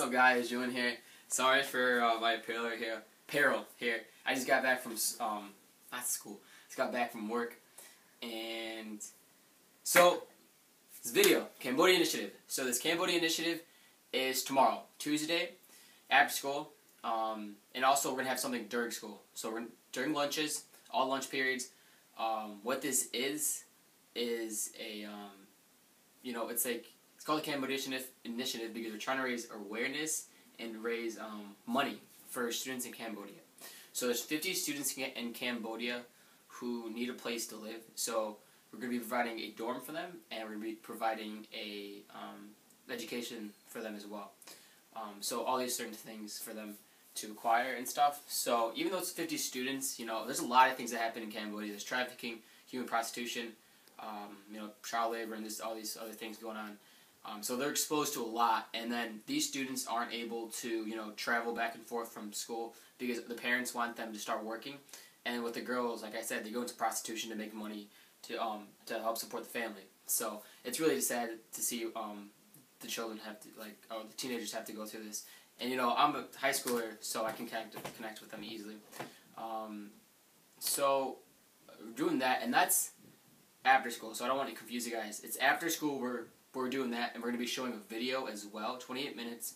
What's up, guys? Julian here. Sorry for uh, my apparel here. Apparel here. I just got back from um, not school. Just got back from work, and so this video, Cambodia Initiative. So this Cambodia Initiative is tomorrow, Tuesday, after school, um, and also we're gonna have something during school. So we're during lunches, all lunch periods. Um, what this is is a um, you know it's like it's called the Cambodia Initiative because we're trying to raise awareness and raise um, money for students in Cambodia. So there's 50 students in Cambodia who need a place to live. So we're going to be providing a dorm for them, and we're going to be providing a um, education for them as well. Um, so all these certain things for them to acquire and stuff. So even though it's 50 students, you know, there's a lot of things that happen in Cambodia. There's trafficking, human prostitution, um, you know, child labor, and there's all these other things going on. Um, so they're exposed to a lot, and then these students aren't able to, you know, travel back and forth from school because the parents want them to start working. And with the girls, like I said, they go into prostitution to make money to um to help support the family. So it's really sad to see um the children have to like oh the teenagers have to go through this. And you know I'm a high schooler, so I can connect connect with them easily. Um, so doing that, and that's after school. So I don't want to confuse you guys. It's after school. We're we're doing that, and we're going to be showing a video as well, 28 minutes,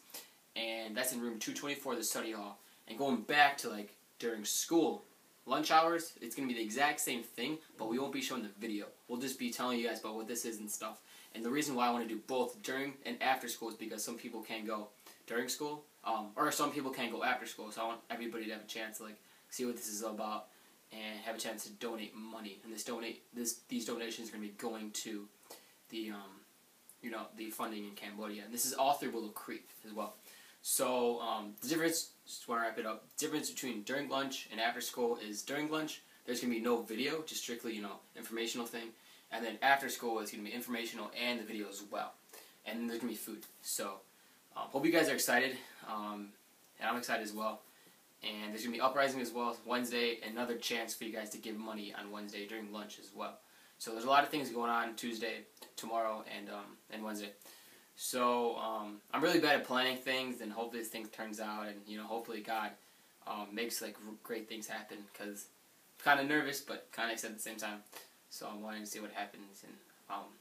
and that's in room 224 of the study hall. And going back to like during school, lunch hours, it's going to be the exact same thing, but we won't be showing the video. We'll just be telling you guys about what this is and stuff. And the reason why I want to do both during and after school is because some people can't go during school, um, or some people can't go after school. So I want everybody to have a chance to like see what this is about and have a chance to donate money. And this donate this these donations are going to be going to the um, you know, the funding in Cambodia. And this is all through Willow Creek as well. So um, the difference, just want to wrap it up, difference between during lunch and after school is during lunch, there's to be no video, just strictly, you know, informational thing. And then after school, it's to be informational and the video as well. And there's to be food. So um, hope you guys are excited. Um, and I'm excited as well. And there's to be uprising as well Wednesday. Another chance for you guys to give money on Wednesday during lunch as well. So there's a lot of things going on Tuesday, tomorrow, and um, and Wednesday. So um, I'm really bad at planning things, and hopefully this thing turns out, and you know, hopefully God um, makes like great things happen. Because I'm kind of nervous, but kind of excited at the same time. So I'm wanting to see what happens and um,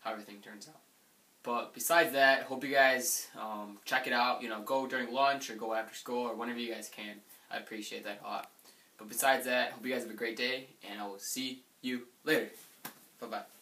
how everything turns out. But besides that, hope you guys um, check it out. You know, go during lunch or go after school or whenever you guys can. I appreciate that a lot. But besides that, I hope you guys have a great day, and I will see you later. Bye bye.